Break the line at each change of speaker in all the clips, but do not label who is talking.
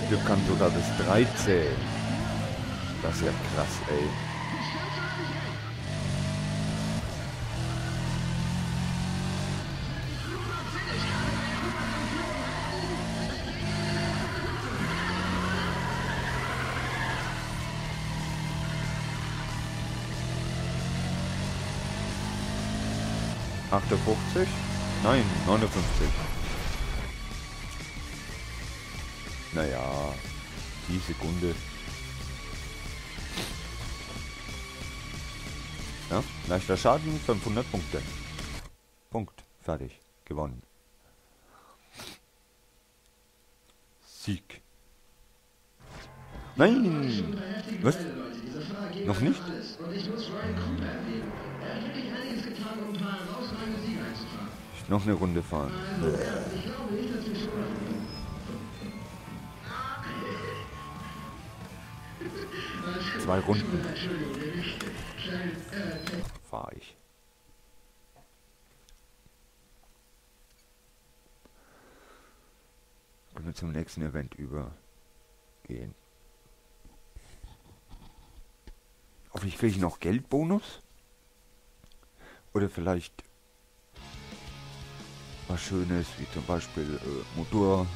Der Typ kann sogar bis 13. Das ist ja krass, ey. Achtundfünfzig? Nein, 59. Naja, die Sekunde. Ja, leichter Schaden, 500 Punkte. Punkt. Fertig. Gewonnen. Sieg. Nein! Was? Noch nicht? Noch eine Runde fahren. Zwei Runden. Fahre ich. Können wir zum nächsten Event übergehen. Hoffentlich kriege ich noch Geldbonus. Oder vielleicht was Schönes, wie zum Beispiel äh, Motor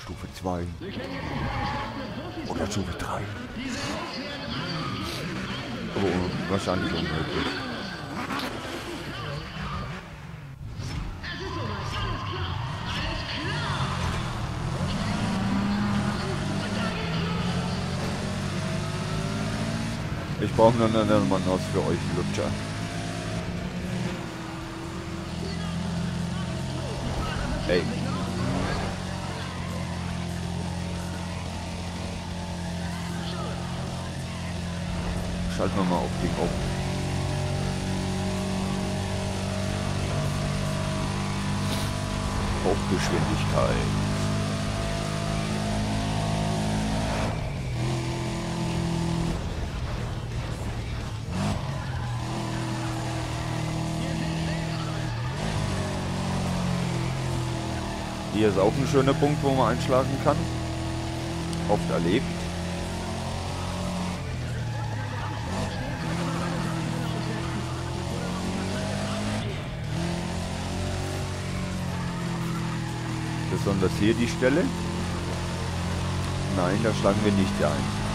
Stufe 2 oder Stufe 3. Oh, wahrscheinlich unmöglich. Ich brauche nur einen Mann aus für euch, Lutscher. Ey. Schalten wir mal auf die auf. Hochgeschwindigkeit. Hier ist auch ein schöner Punkt, wo man einschlagen kann. Oft erlebt. Besonders hier die Stelle. Nein, da schlagen wir nicht ein.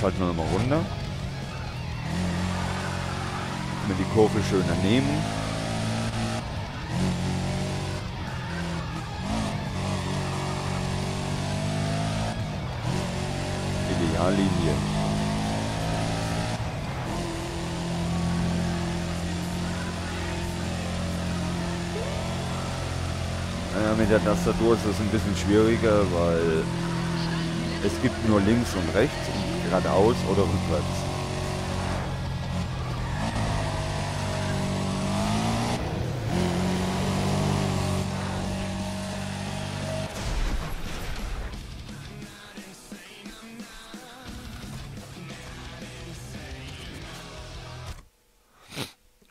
Schalten wir nochmal runter. Wenn die Kurve schöner nehmen. Ideallinie. Ja, mit der Tastatur ist es ein bisschen schwieriger, weil es gibt nur links und rechts und geradeaus oder rückwärts.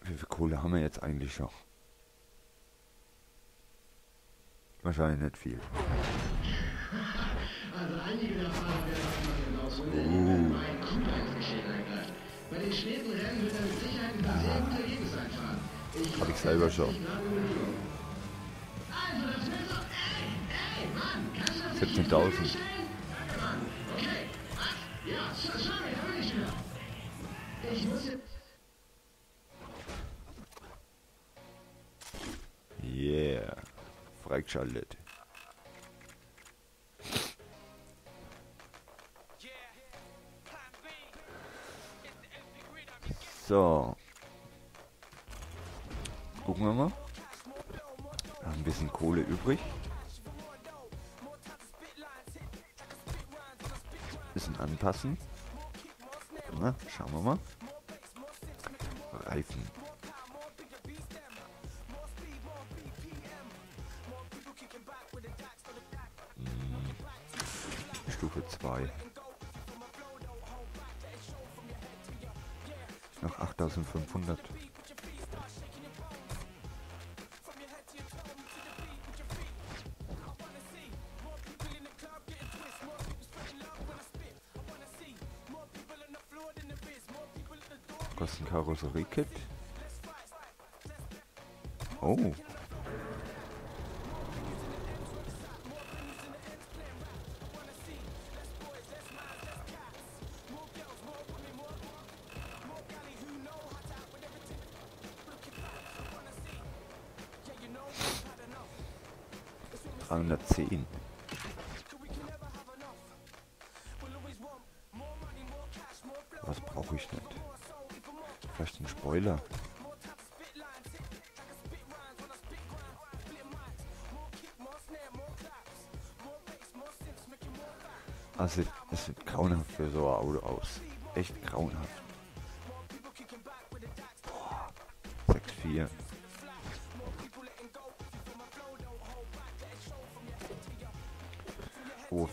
Wie viel Kohle haben wir jetzt eigentlich noch? Wahrscheinlich nicht viel. Also einige der Fahrer werden
Ergebnisse einfahren. Ich
Hab ich selber schon.
Also, das wird So.
Gucken wir mal. Noch ein bisschen Kohle übrig. Bisschen anpassen. Na, schauen wir mal. Reifen. Stufe 2. Noch 8500. Kostet ein Karosserie-Kit. Oh. 210. Was brauche ich nicht? Vielleicht einen Spoiler. Also, es sieht grauenhaft für so ein Auto aus. Echt grauenhaft. Boah. 6, 4.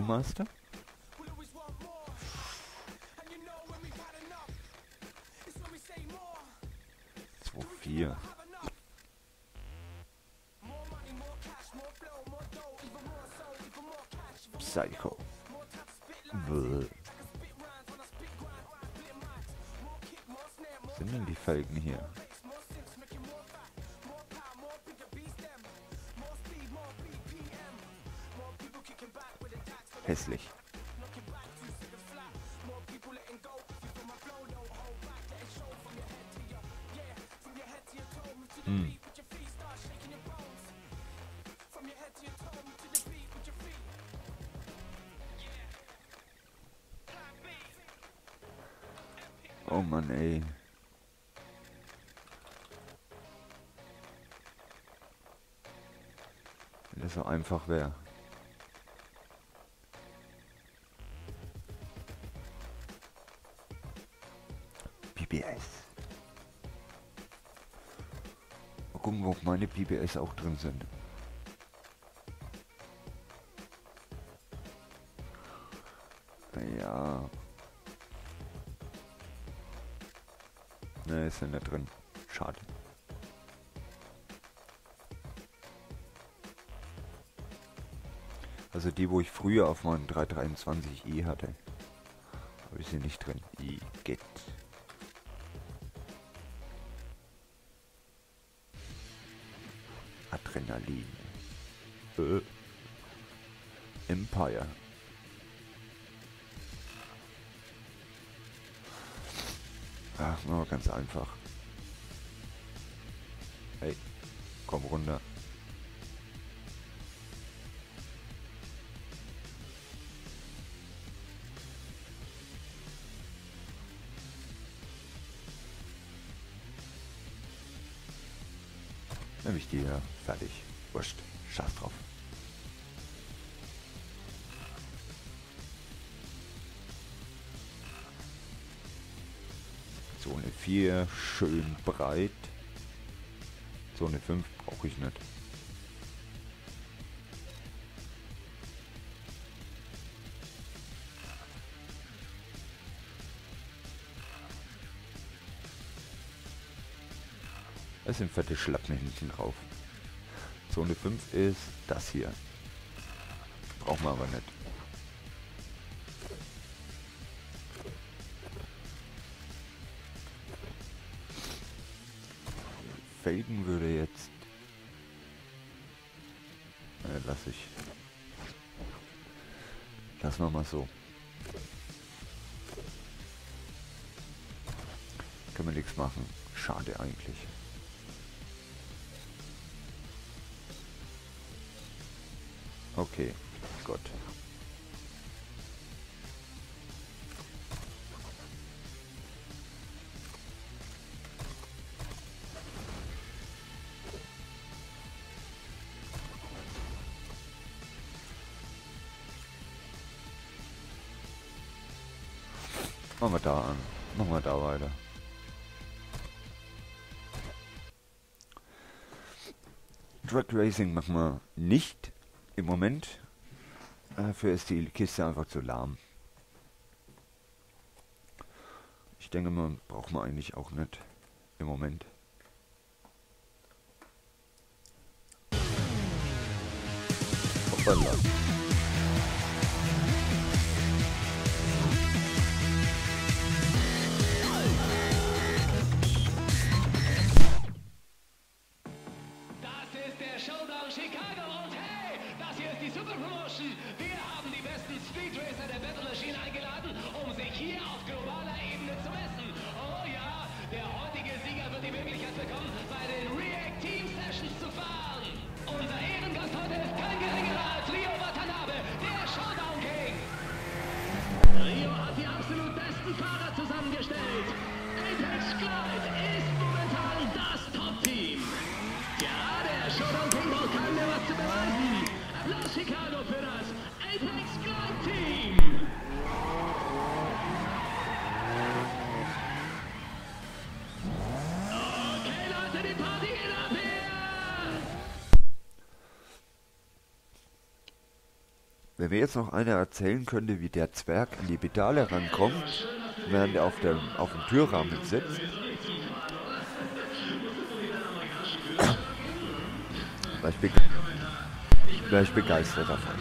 Alumaster? Zwei. Psycho. Was sind denn die Felgen hier? Oh Mann, ey. Wenn das so einfach wäre. PBS. Gucken, ob meine PBS auch drin sind. Ja. Ne, ist ja nicht drin. Schade. Also die, wo ich früher auf meinem 323i hatte. Habe ich sie nicht drin. I get. Adrenalin. Äh. Empire. Ach, nur ganz einfach. Hey, komm runter. Nämlich die hier. Fertig. Wurscht. Scheiß drauf.
Zone 4 schön breit. Zone 5 brauche ich nicht. Es sind fette Schlappmännchen drauf. Zone 5 ist das hier. Brauchen wir aber nicht. Felgen würde jetzt... Äh, lass ich. Lassen wir mal so. Können wir nichts machen. Schade eigentlich. Okay, Gott. Machen wir da an. Machen wir da weiter. Drag Racing machen wir nicht im Moment. Dafür ist die Kiste einfach zu lahm. Ich denke, man braucht man eigentlich auch nicht im Moment. Hoppala. Wenn mir jetzt noch einer erzählen könnte, wie der Zwerg an die Pedale rankommt, während er auf dem, auf dem Türrahmen sitzt. Wäre ich, begeistert davon.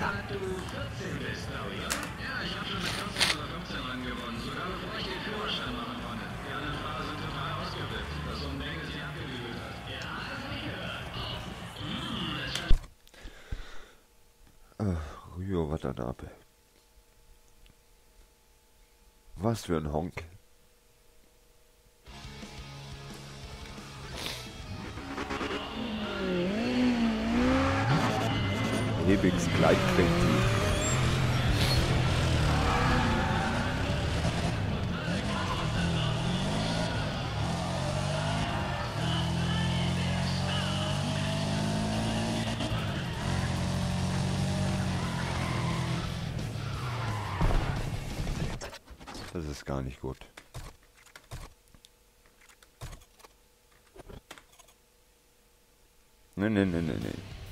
Ach, Watanabe. Was für ein Honk. Hebigs Gleitventil. Gut. Nee, nee, nee, nee, nee.